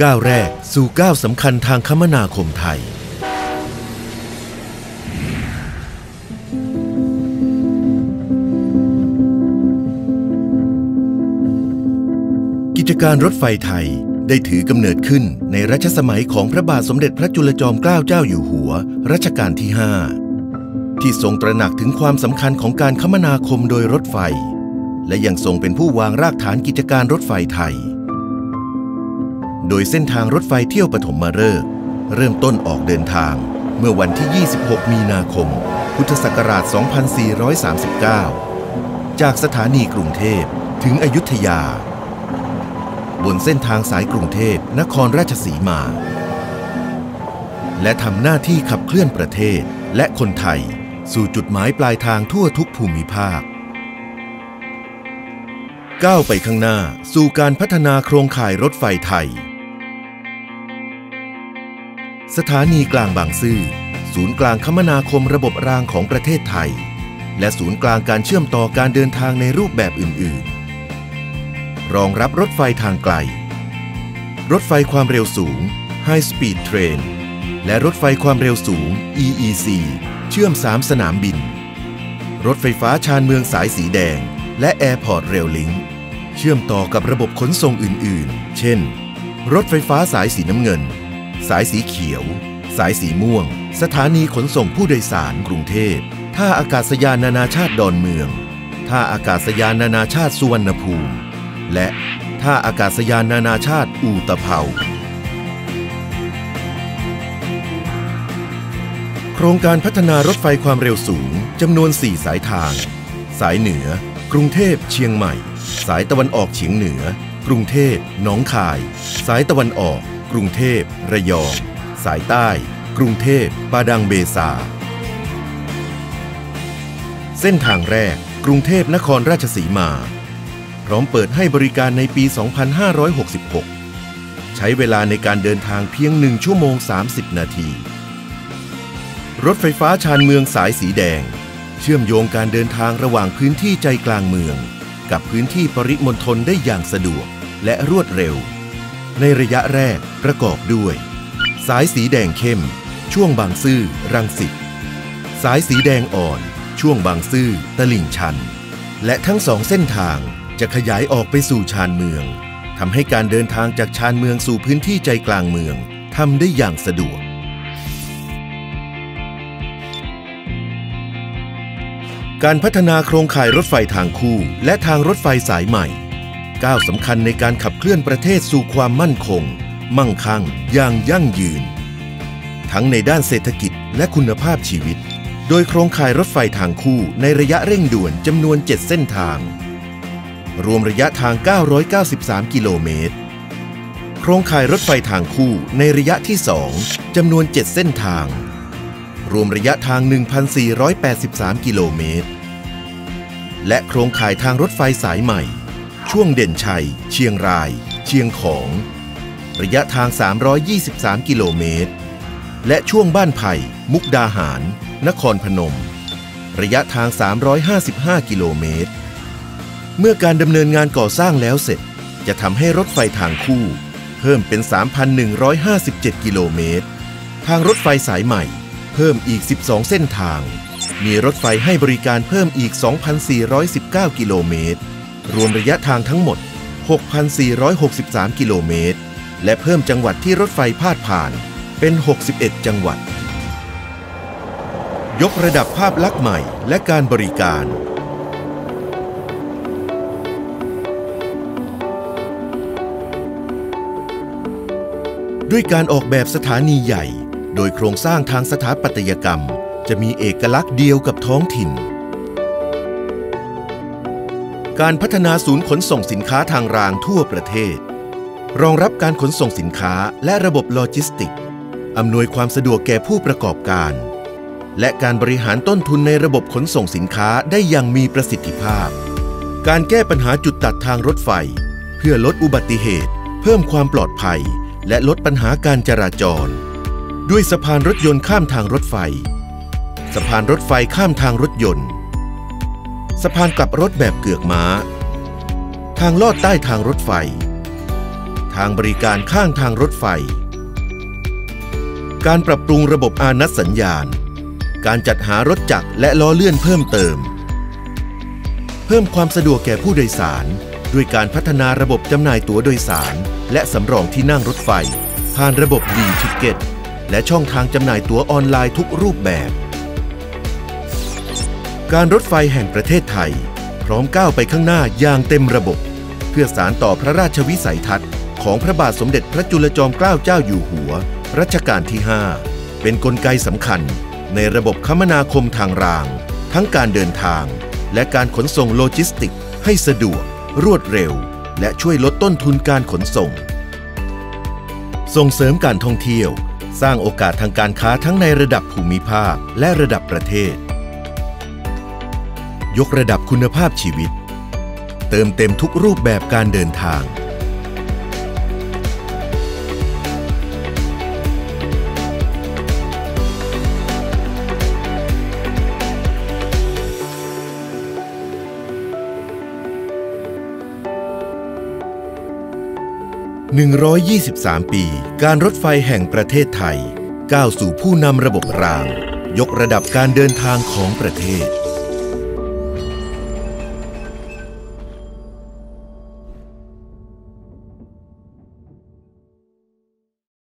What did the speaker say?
ก้าวแรกสู่ก้าวสำคัญทางคมนาคมไทย กิจการรถไฟไทยได้ถือกำเนิดขึ้นในรัชสมัยของพระบาทสมเด็จพระจุลจอมเกล้าเจ้าอยู่หัว รัชกาลที่ 5 ที่ทรงตระหนักถึงความสำคัญของการคมนาคมโดยรถไฟ และยังทรงเป็นผู้วางรากฐานกิจการรถไฟไทย โดยเส้นทางรถไฟเที่ยวปฐมฤกษ์เริ่มต้นออกเดินทางเมื่อวันที่ 26 มีนาคม พุทธศักราช 2439 จากสถานีกรุงเทพถึงอยุธยา บนเส้นทางสายกรุงเทพนครราชสีมา และทำหน้าที่ขับเคลื่อนประเทศและคนไทย สู่จุดหมายปลายทางทั่วทุกภูมิภาคก้าวไปข้างหน้าสู่การพัฒนาโครงข่ายรถไฟไทย สถานีกลางบางซื่อ ศูนย์กลางคมนาคมระบบรางของประเทศไทย และศูนย์กลางการเชื่อมต่อการเดินทางในรูปแบบอื่น ๆ รองรับรถไฟทางไกล รถไฟความเร็วสูง High Speed Train และรถไฟความเร็วสูง EEC เชื่อม 3 สนามบิน รถไฟฟ้าชานเมืองสายสีแดง และ Airport Rail Link เชื่อมต่อกับระบบขนส่งอื่น ๆ เช่น รถไฟฟ้าสายสีน้ำเงิน สายสีเขียว สายสีม่วง สถานีขนส่งผู้โดยสารกรุงเทพท่าอากาศยานนานาชาติดอนเมืองท่าอากาศยานนานาชาติสุวรรณภูมิ และท่าอากาศยานนานาชาติอูตะเภาโครงการพัฒนารถไฟความเร็วสูงจำนวน 4 สายทาง สายเหนือ กรุงเทพเชียงใหม่ สายตะวันออกเฉียงเหนือ กรุงเทพหนองคาย สายตะวันออก กรุงเทพ ระยอง สายใต้ กรุงเทพปาดังเบซา เส้นทางแรก กรุงเทพนครราชสีมา พร้อมเปิดให้บริการในปี 2566 ใช้เวลาในการเดินทางเพียง 1 ชั่วโมง 30 นาที รถไฟฟ้าชานเมืองสายสีแดง เชื่อมโยงการเดินทางระหว่างพื้นที่ใจกลางเมือง กับพื้นที่ปริมณฑลได้อย่างสะดวกและรวดเร็ว ในระยะแรกประกอบด้วย สายสีแดงเข้ม ช่วงบางซื่อรังสิต สายสีแดงอ่อน ช่วงบางซื่อตลิ่งชัน และทั้งสองเส้นทางจะขยายออกไปสู่ชานเมืองทำให้การเดินทางจากชานเมืองสู่พื้นที่ใจกลางเมืองทำได้อย่างสะดวกการพัฒนาโครงข่ายรถไฟทางคู่ และทางรถไฟสายใหม่ ก้าวสำคัญในการขับเคลื่อนประเทศสู่ความมั่นคง มั่งคั่ง อย่างยั่งยืน ทั้งในด้านเศรษฐกิจและคุณภาพชีวิต โดยโครงข่ายรถไฟทางคู่ในระยะเร่งด่วนจำนวน 7 เส้นทาง รวมระยะทาง 993 กิโลเมตร โครงข่ายรถไฟทางคู่ในระยะที่ 2จำนวน 7 เส้นทาง รวมระยะทาง 1,483 กิโลเมตร และโครงข่ายทางรถไฟสายใหม่ ช่วงเด่นชัย เชียงราย เชียงของ ระยะทาง 323 กิโลเมตร และช่วงบ้านไผ่ มุกดาหาร นครพนม ระยะทาง 355 กิโลเมตร เมื่อการดำเนินงานก่อสร้างแล้วเสร็จ จะทำให้รถไฟทางคู่ เพิ่มเป็น 3,157 กิโลเมตร ทางรถไฟสายใหม่ เพิ่มอีก 12 เส้นทาง มีรถไฟให้บริการเพิ่มอีก 2,419 กิโลเมตร รวมระยะทางทั้งหมด 6,463 กิโลเมตร และเพิ่มจังหวัดที่รถไฟพาดผ่านเป็น 61 จังหวัด ยกระดับภาพลักษณ์ใหม่และการบริการ ด้วยการออกแบบสถานีใหญ่ โดยโครงสร้างทางสถาปัตยกรรม จะมีเอกลักษณ์เดียวกับท้องถิ่น การพัฒนาศูนย์ขนส่งสินค้าทางรางทั่วประเทศ รองรับการขนส่งสินค้าและระบบโลจิสติก อำนวยความสะดวกแก่ผู้ประกอบการ และการบริหารต้นทุนในระบบขนส่งสินค้าได้อย่างมีประสิทธิภาพ การแก้ปัญหาจุดตัดทางรถไฟ เพื่อลดอุบัติเหตุ เพิ่มความปลอดภัย และลดปัญหาการจราจร ด้วยสะพานรถยนต์ข้ามทางรถไฟ สะพานรถไฟข้ามทางรถยนต์ สะพานกลับรถแบบเกือกม้า ทางลอดใต้ทางรถไฟ ทางบริการข้างทางรถไฟ การปรับปรุงระบบอานัตสัญญาณ การจัดหารถจักรและล้อเลื่อนเพิ่มเติม เพิ่มความสะดวกแก่ผู้โดยสาร ด้วยการพัฒนาระบบจำหน่ายตั๋วโดยสาร และสำรองที่นั่งรถไฟ ผ่านระบบดีทิเก็ตและช่องทางจำหน่ายตั๋วออนไลน์ทุกรูปแบบ การรถไฟแห่งประเทศไทย พร้อมก้าวไปข้างหน้าอย่างเต็มระบบ เพื่อสารต่อพระราชวิสัยทัศน์ ของพระบาทสมเด็จพระจุลจอมเกล้าเจ้าอยู่หัว รัชกาลที่ 5 เป็นนกลไกสำคัญ ในระบบคมนาคมทางราง ทั้งการเดินทาง และการขนส่งโลจิสติก ให้สะดวก รวดเร็ว และช่วยลดต้นทุนการขนส่ง ส่งเสริมการท่องเที่ยว สร้างโอกาสทางการค้าทั้งในระดับภูมิภาคและระดับประเทศ ยกระดับคุณภาพชีวิต เติมเต็มทุกรูปแบบการเดินทาง 123 ปี การรถไฟแห่งประเทศไทย ก้าวสู่ผู้นำระบบราง ยกระดับการเดินทางของประเทศ